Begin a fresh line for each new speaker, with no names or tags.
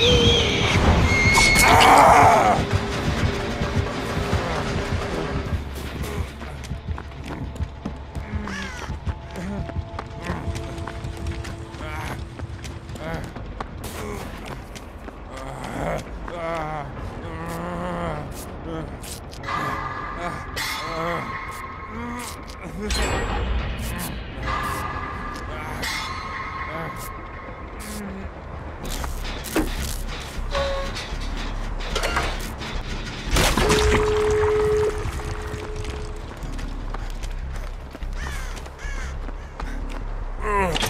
Woo! Ugh.